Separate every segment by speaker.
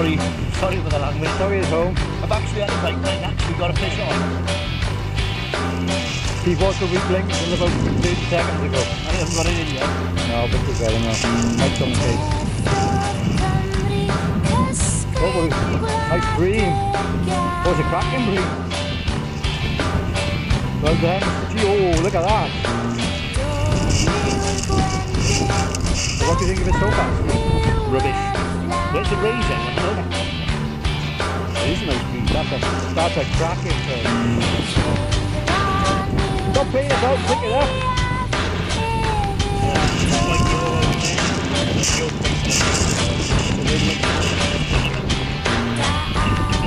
Speaker 1: sorry sorry for the language.
Speaker 2: Sorry at home.
Speaker 1: I've actually had a bike line, actually got a fish on.
Speaker 2: He watched a week link until about 30 seconds ago.
Speaker 1: I haven't got it in yet.
Speaker 2: No, but it's better now. Mike's on the case. What was Nice bream. What was a cracking bream? Well done. Gee, oh, look at that. So what do you think of it so far?
Speaker 1: Rubbish. Where's the razor? I don't know.
Speaker 2: A nice. That's a, that's a cracking fish. Stop being about, pick it up.
Speaker 3: He's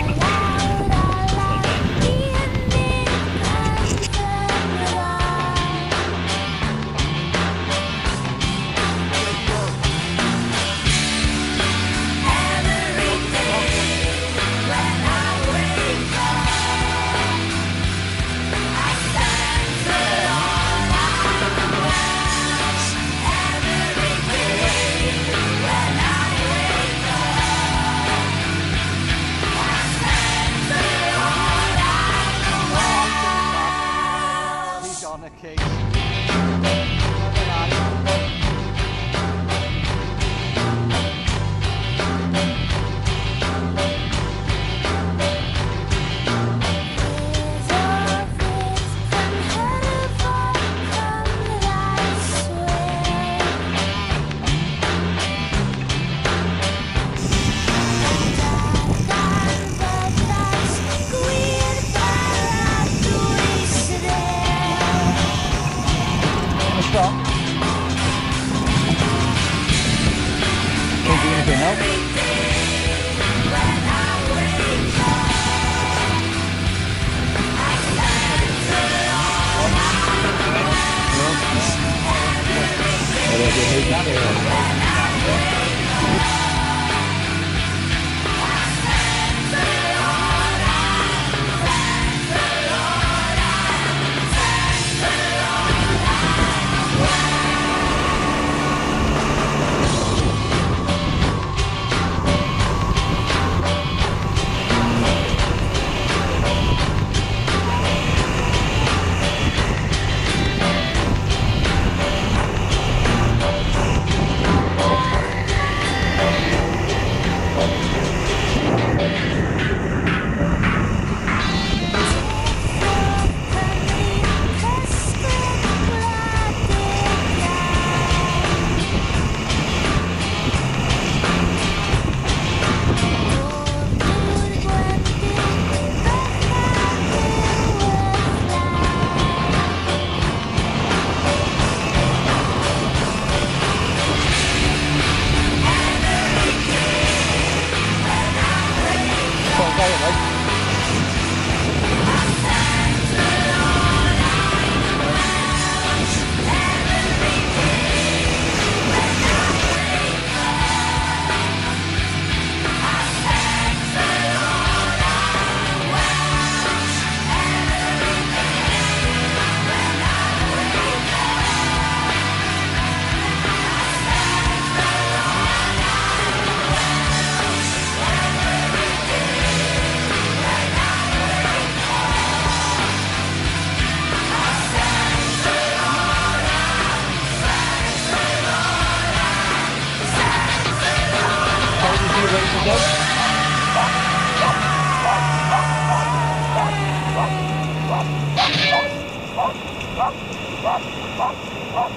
Speaker 2: Oh,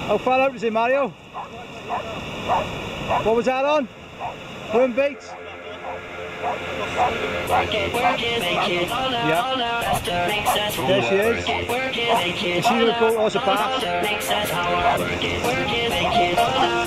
Speaker 2: How far out is it, Mario? What was that on? Worm baits? Yeah. There she is. You see the boat was a bass. Take your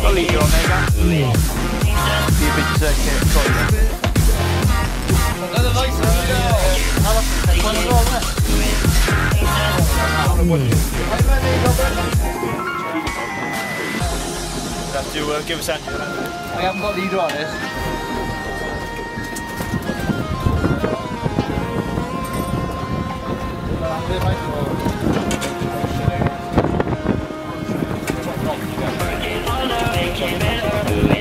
Speaker 2: goer.
Speaker 3: I'll you on there, Gav. Be a bit uh.
Speaker 4: Have to give us Andrew.
Speaker 2: I haven't got leader on this. I